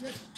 Yes.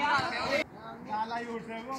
डाला ही उठे वो?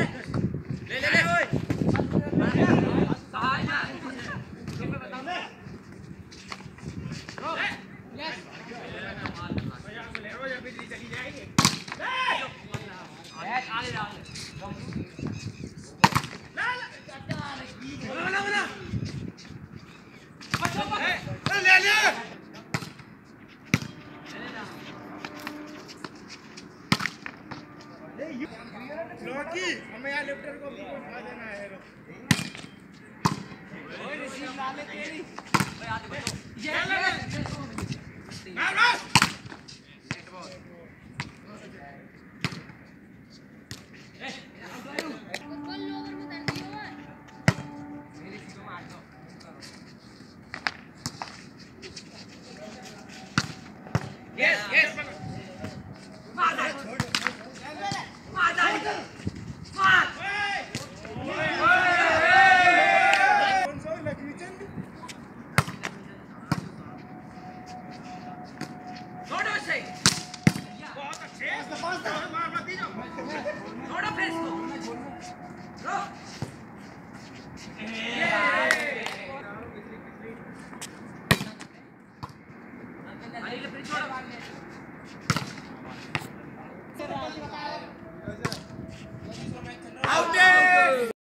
लॉकी हमें यहाँ लिफ्टर को अपनी को उठा देना है मार मार यस ¡Ahora fresco! ¡No!